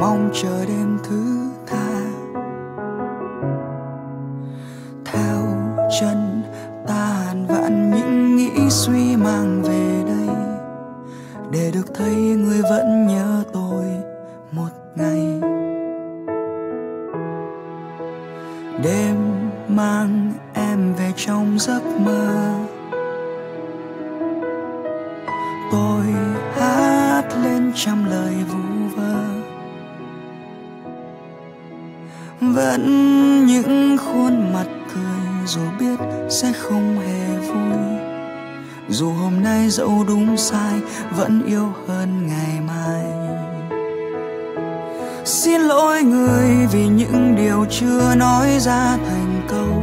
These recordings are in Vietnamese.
mong chờ đêm thứ tha. Theo chân ta hàn vạn những nghĩ suy mang về đây, để được thấy người vẫn nhớ tôi một ngày. Đêm mang em về trong giấc mơ. Tôi hát lên trăm lời vu vơ. Vẫn những khuôn mặt cười dù biết sẽ không hề vui. Dù hôm nay dẫu đúng sai, vẫn yêu hơn ngày mai. Xin lỗi người vì những điều chưa nói ra thành câu.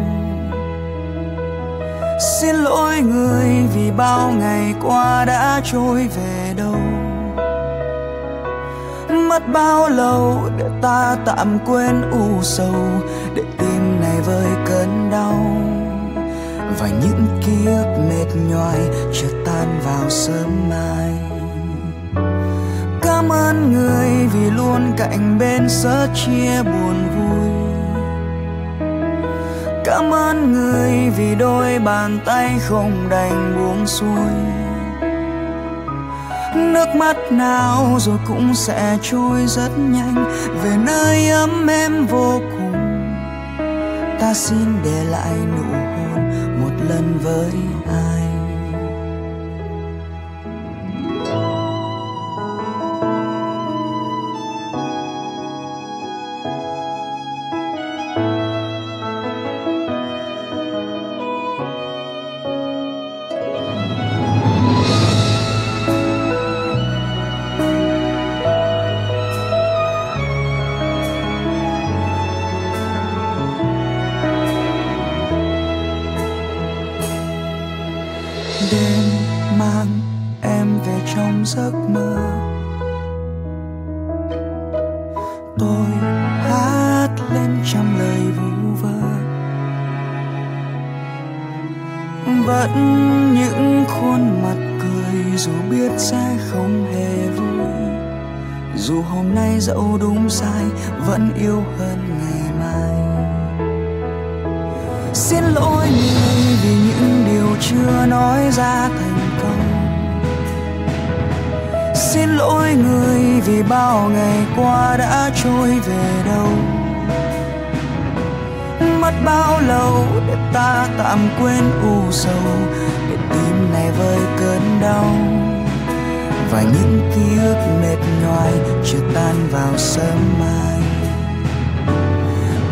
Xin lỗi người vì bao ngày qua đã trôi về đâu mất bao lâu để ta tạm quên u sầu, để tim này vơi cơn đau. Và những ký ức mệt nhoài chợt tan vào sớm mai. Cảm ơn người vì luôn cạnh bên sớt chia buồn vui. Cảm ơn người vì đôi bàn tay không đành buông xuôi nước mắt nào rồi cũng sẽ trôi rất nhanh. Về nơi ấm em vô cùng, ta xin để lại nụ hôn một lần với ai? Trong giấc mơ. Tôi hát lên trăm lời vu vơ. Vẫn những khuôn mặt cười dù biết sẽ không hề vui. Dù hôm nay dẫu đúng sai, vẫn yêu hơn ngày mai. Xin lỗi người vì những điều chưa nói ra thành lỗi người vì bao ngày qua đã trôi về đâu. Mất bao lâu để ta tạm quên u sầu, để tim này vơi cơn đau. Và những ký ức mệt nhoài chưa tan vào sớm mai.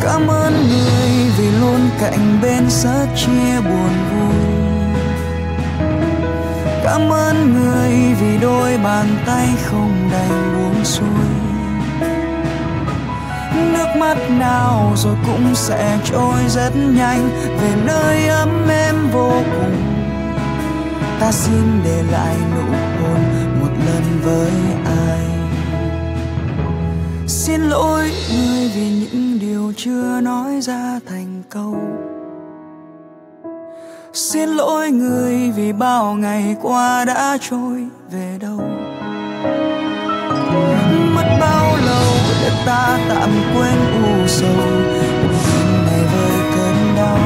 Cảm ơn người vì luôn cạnh bên sớt chia buồn vui. Cảm ơn người bàn tay không đành buông xuôi. Nước mắt nào rồi cũng sẽ trôi rất nhanh, về nơi ấm em vô cùng. Ta xin để lại nụ hôn một lần với ai. Xin lỗi người vì những điều chưa nói ra thành câu. Xin lỗi người vì bao ngày qua đã trôi về đâu. Ta tạm quên u sầu. Tim này với cơn đau.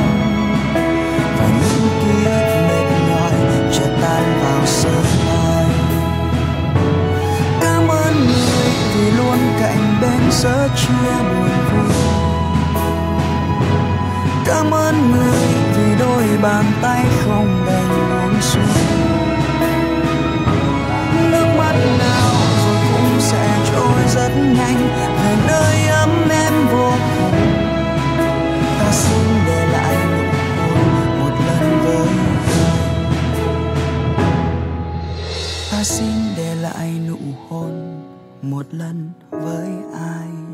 Và những ký ức mệt nhòi chợt tan vào sớm mai. Cảm ơn người vì luôn cạnh bên sớt chia buồn vui cảm ơn người vì đôi bàn tay không đầy một lần với ai.